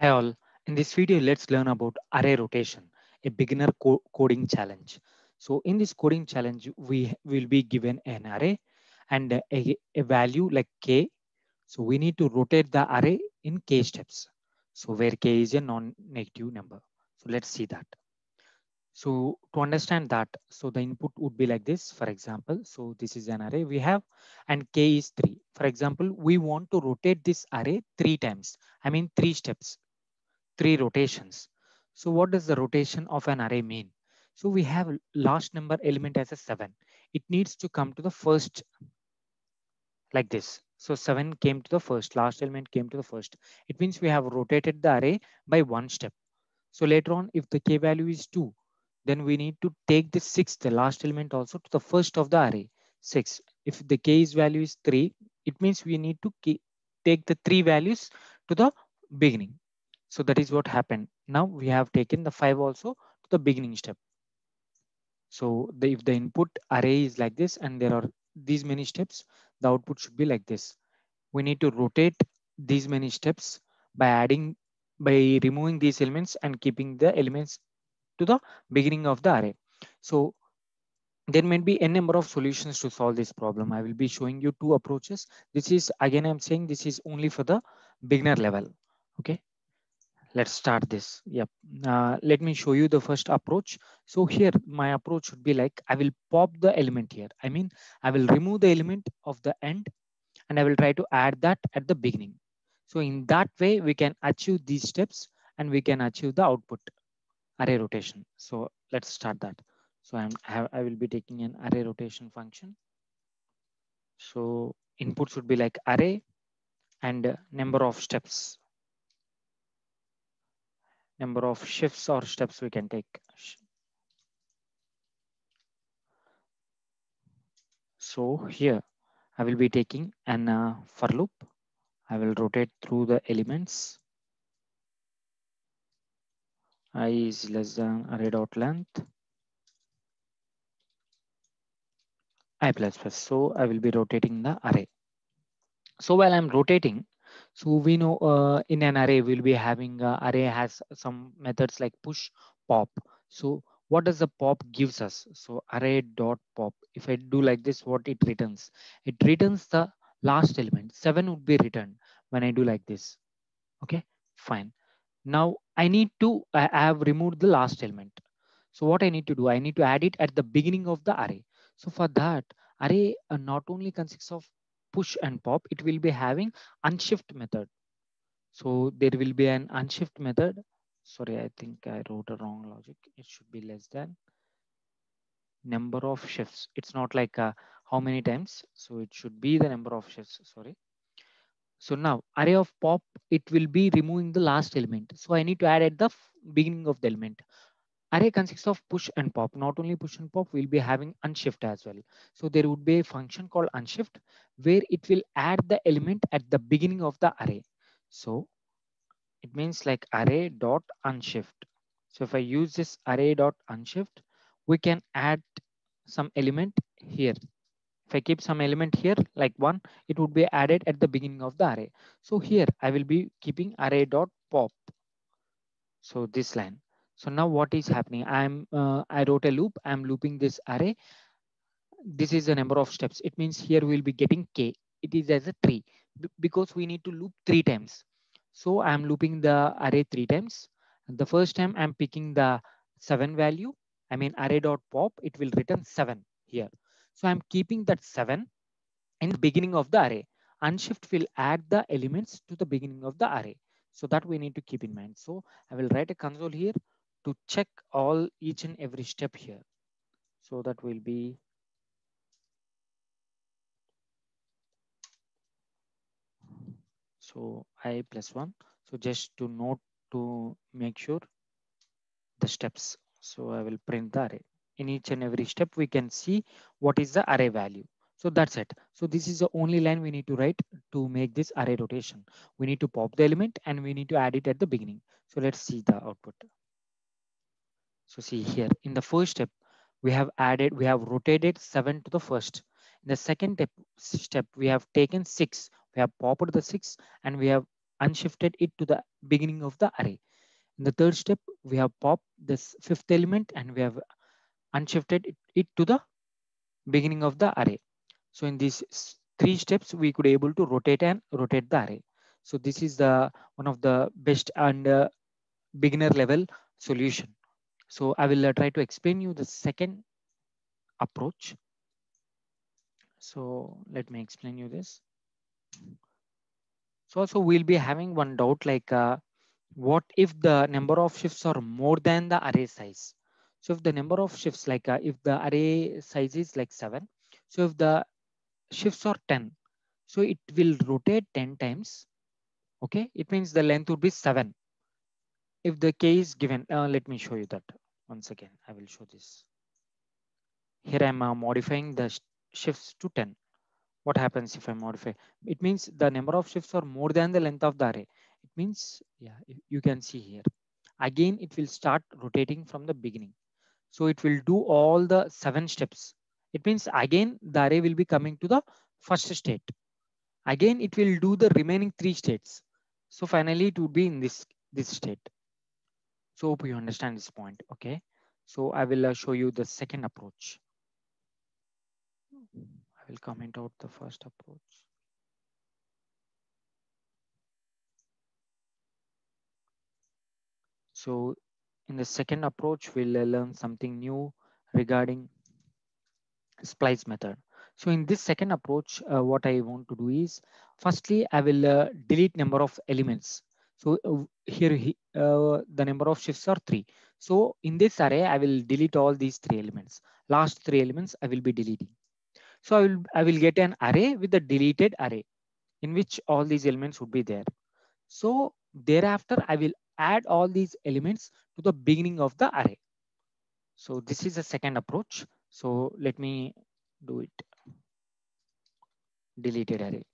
Hi all. In this video, let's learn about array rotation, a beginner co coding challenge. So in this coding challenge, we will be given an array and a, a value like k. So we need to rotate the array in k steps. So where k is a non-negative number. So let's see that. So to understand that, so the input would be like this, for example. So this is an array we have and k is 3. For example, we want to rotate this array three times. I mean three steps, three rotations. So what does the rotation of an array mean? So we have last number element as a 7. It needs to come to the first like this. So 7 came to the first, last element came to the first. It means we have rotated the array by one step. So later on, if the k value is 2, then we need to take the sixth, the last element also to the first of the array, 6. If the k's value is 3, it means we need to take the three values to the beginning. So that is what happened. Now we have taken the 5 also to the beginning step. So the, if the input array is like this and there are these many steps, the output should be like this. We need to rotate these many steps by adding, by removing these elements and keeping the elements to the beginning of the array. So there may be a number of solutions to solve this problem. I will be showing you two approaches. This is again, I'm saying this is only for the beginner level. Okay, let's start this. Yep. Uh, let me show you the first approach. So here my approach would be like, I will pop the element here. I mean, I will remove the element of the end and I will try to add that at the beginning. So in that way, we can achieve these steps and we can achieve the output array rotation. So let's start that. So I'm, I will be taking an array rotation function. So input should be like array and number of steps. Number of shifts or steps we can take. So here I will be taking an uh, for loop. I will rotate through the elements i is less than array dot length i plus plus so i will be rotating the array so while i'm rotating so we know uh, in an array we'll be having uh, array has some methods like push pop. So what does the pop gives us? So array dot pop if i do like this what it returns? It returns the last element seven would be returned when i do like this. Okay fine. Now I need to, I have removed the last element. So what I need to do, I need to add it at the beginning of the array. So for that array uh, not only consists of push and pop, it will be having unshift method. So there will be an unshift method. Sorry, I think I wrote a wrong logic. It should be less than number of shifts. It's not like uh, how many times. So it should be the number of shifts. Sorry. So now array of pop, it will be removing the last element. So I need to add at the beginning of the element. Array consists of push and pop. Not only push and pop, we'll be having unshift as well. So there would be a function called unshift where it will add the element at the beginning of the array. So it means like array dot unshift. So if I use this array dot unshift, we can add some element here if I keep some element here like one, it would be added at the beginning of the array. So here I will be keeping array dot pop. So this line. So now what is happening? I'm uh, I wrote a loop. I'm looping this array. This is the number of steps. It means here we'll be getting k. It is as a tree because we need to loop three times. So I'm looping the array three times. The first time I'm picking the seven value. I mean array dot pop. It will return seven here. So I'm keeping that seven in the beginning of the array. Unshift will add the elements to the beginning of the array. So that we need to keep in mind. So I will write a console here to check all each and every step here. So that will be so i plus one. So just to note to make sure the steps. So I will print the array in each and every step, we can see what is the array value. So that's it. So this is the only line we need to write to make this array rotation. We need to pop the element and we need to add it at the beginning. So let's see the output. So see here in the first step, we have added, we have rotated seven to the first. In the second step, step we have taken six. We have popped the six and we have unshifted it to the beginning of the array. In the third step, we have popped this fifth element and we have unshifted it, to the beginning of the array. So in these three steps, we could able to rotate and rotate the array. So this is the one of the best and uh, beginner level solution. So I will uh, try to explain you the second approach. So let me explain you this. So also we'll be having one doubt like uh, what if the number of shifts are more than the array size? So if the number of shifts like uh, if the array size is like seven, so if the shifts are 10, so it will rotate 10 times. Okay, it means the length would be seven. If the k is given, uh, let me show you that once again. I will show this. Here I'm uh, modifying the sh shifts to 10 what happens if I modify? It means the number of shifts are more than the length of the array. It means, yeah, you can see here. Again, it will start rotating from the beginning. So it will do all the seven steps. It means again, the array will be coming to the first state. Again, it will do the remaining three states. So finally, it would be in this, this state. So hope you understand this point. Okay. So I will uh, show you the second approach. I will comment out the first approach. So in the second approach, we'll learn something new regarding splice method. So in this second approach, uh, what I want to do is, firstly, I will uh, delete number of elements. So uh, here uh, the number of shifts are three. So in this array, I will delete all these three elements. Last three elements I will be deleting. So I will, I will get an array with a deleted array in which all these elements would be there. So thereafter, I will add all these elements to the beginning of the array. So this is a second approach. So let me do it. Deleted array.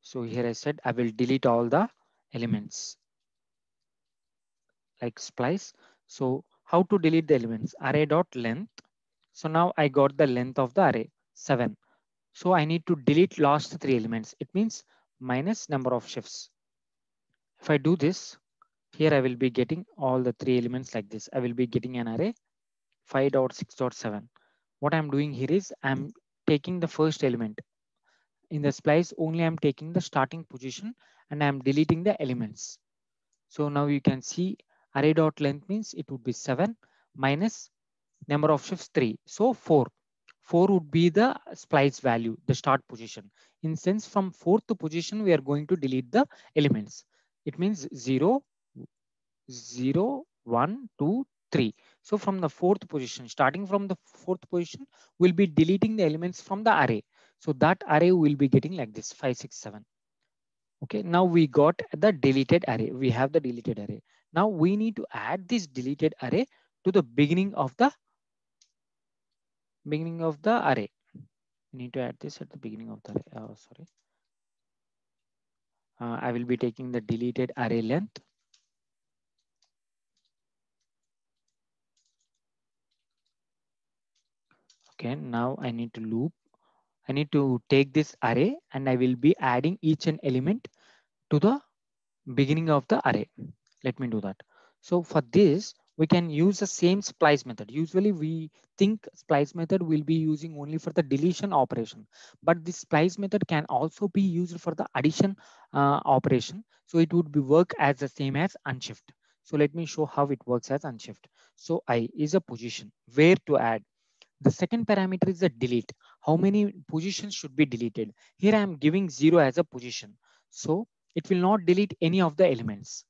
So here I said I will delete all the elements like splice. So how to delete the elements? Array dot length. So now I got the length of the array. 7. So I need to delete last three elements. It means minus number of shifts. If I do this, here I will be getting all the three elements like this. I will be getting an array 5.6.7. What I'm doing here is I'm taking the first element. In the splice, only I'm taking the starting position and I'm deleting the elements. So now you can see array dot length means it would be 7 minus number of shifts 3. So 4. 4 would be the splice value, the start position. In sense from fourth position, we are going to delete the elements. It means 0, 0, 1, 2, 3. So from the fourth position, starting from the fourth position, we'll be deleting the elements from the array. So that array will be getting like this, 5, 6, 7. Okay, now we got the deleted array. We have the deleted array. Now we need to add this deleted array to the beginning of the beginning of the array. We need to add this at the beginning of the array. Oh, sorry. Uh, I will be taking the deleted array length. Okay, now I need to loop. I need to take this array and I will be adding each and element to the beginning of the array. Let me do that. So for this, we can use the same splice method. Usually we think splice method will be using only for the deletion operation, but this splice method can also be used for the addition uh, operation. So it would be work as the same as unshift. So let me show how it works as unshift. So I is a position where to add. The second parameter is the delete. How many positions should be deleted? Here I am giving zero as a position. So it will not delete any of the elements.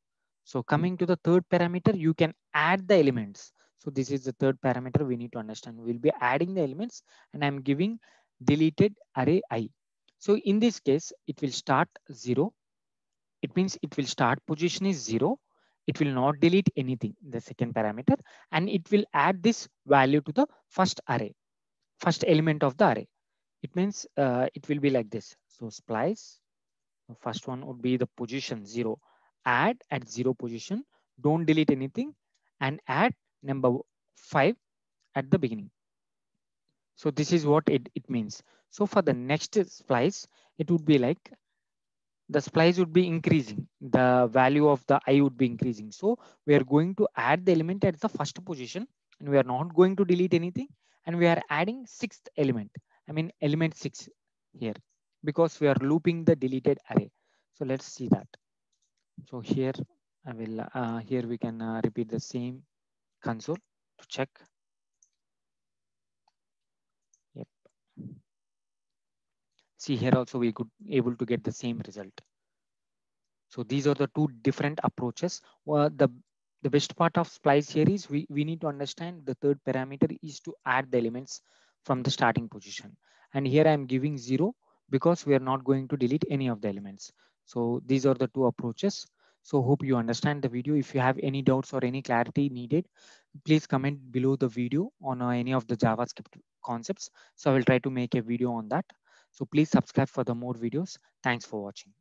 So coming to the third parameter, you can add the elements. So this is the third parameter we need to understand. We'll be adding the elements and I'm giving deleted array i. So in this case, it will start zero. It means it will start position is zero. It will not delete anything, the second parameter, and it will add this value to the first array, first element of the array. It means uh, it will be like this. So splice, first one would be the position zero add at zero position, don't delete anything and add number five at the beginning. So this is what it, it means. So for the next splice, it would be like the splice would be increasing. The value of the i would be increasing. So we are going to add the element at the first position and we are not going to delete anything. And we are adding sixth element. I mean element six here because we are looping the deleted array. So let's see that. So here I will, uh, here we can uh, repeat the same console to check. Yep. See here also we could able to get the same result. So these are the two different approaches. Well, the the best part of splice here is we, we need to understand the third parameter is to add the elements from the starting position. And here I'm giving zero because we are not going to delete any of the elements. So these are the two approaches. So hope you understand the video. If you have any doubts or any clarity needed, please comment below the video on uh, any of the JavaScript concepts. So I will try to make a video on that. So please subscribe for the more videos. Thanks for watching.